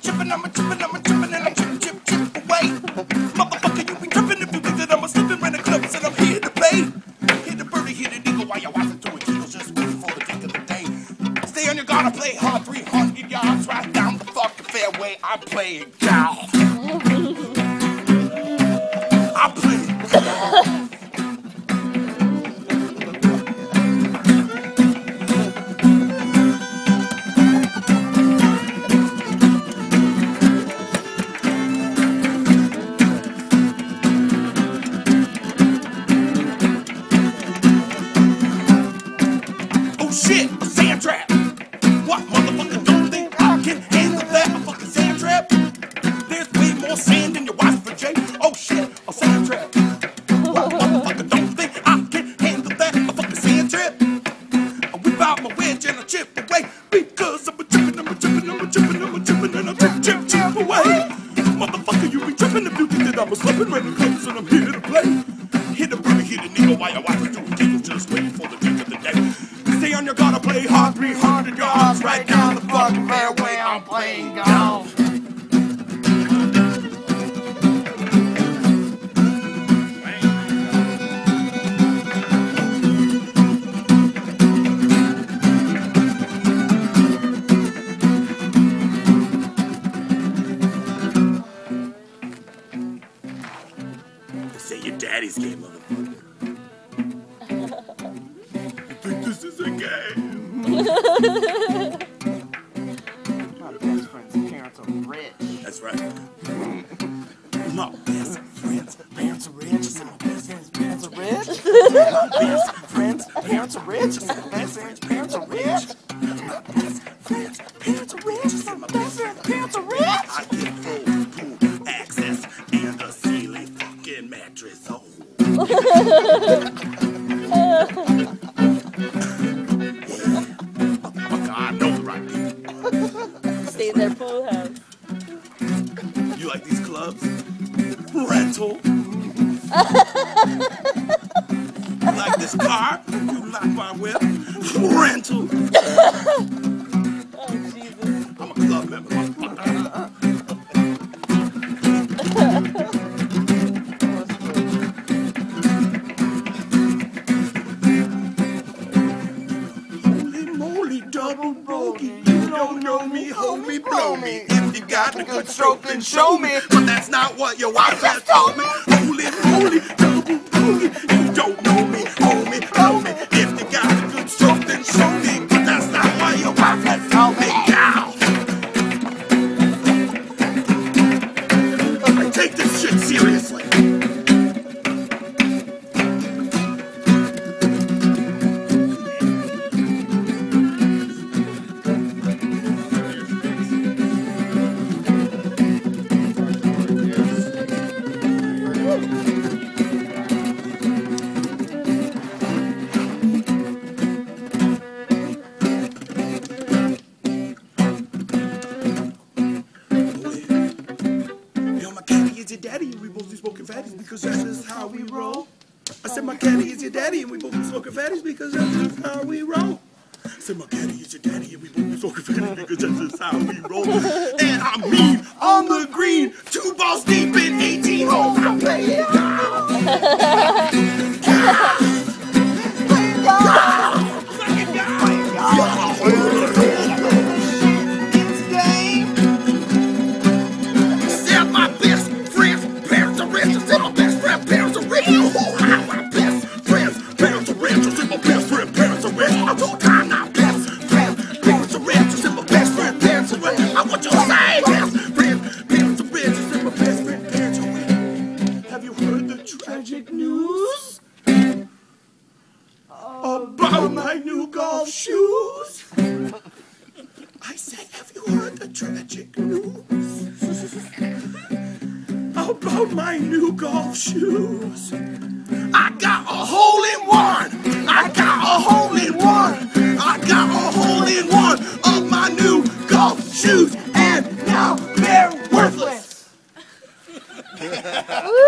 tripping, I'm a tripping, I'm a tripping, and I'm chip, chip, chip away. Motherfucker, you be tripping if you think that I'm a slipping in the clubs and I'm here to play. Hit the birdie, hit the eagle while you're watching through a kegel, just waiting for the kick of the day. Stay on your guard, I play hard, 300 yards right down the fucking fairway. I'm playing golf. Shit, a sand trap. What motherfucker don't think I can handle that? A fucking sand trap. There's way more sand in your wife for Jay. Oh shit, a sand trap. What motherfucker don't think I can handle that? A fucking sand trap. I whip out my wedge and I chip away because I'm a trippin', I'm a trippin', I'm a trippin', I'm a trippin', and I'm chip, chip, chip away. Motherfucker, you be trippin' if you think that I'm a slippin' red clothes and I'm here to play. Hit a brother, hit a nigga while your wife They say your daddy's game, motherfucker. you think this is a game? That's right. My best friend's parents are rich. I said my best friend's parents are rich. My best friend's parents are rich. Said my best friend's parents are rich. My best friend's parents are rich. I said my best friend's parents are rich. I get full pool access and a ceiling fucking mattress. Oh. Motherfucker, I know right. Stay in their pool house. Like these clubs? Rental. you like this car? You like my whip? Rental. Oh, Jesus. I'm a club member. Holy moly, double bogey. You don't know me, hold me, blow me. Got a good stroke, then show me. But that's not what your wife has told me. Holy moly, because that's just how we roll. I said my caddy is your daddy, and we both be smoking fatties because that's just how we roll. I said my caddy is your daddy, and we both be smoking fatties because that's just how we roll. And I mean, on the green, shoes? I said, have you heard the tragic news? About my new golf shoes. I got a hole in one. I got a hole in one. I got a hole in one of my new golf shoes. And now they're worthless.